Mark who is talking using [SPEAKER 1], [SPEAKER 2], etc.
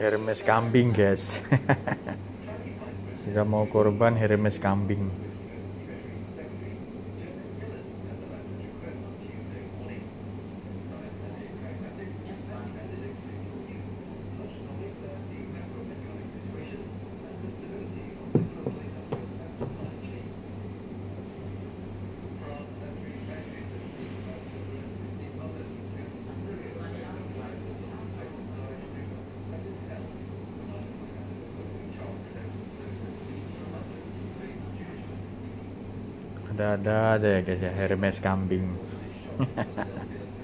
[SPEAKER 1] Hermes kambing guys. Jika mau korban Hermes kambing ada-ada aja ya guys ya Hermes kambing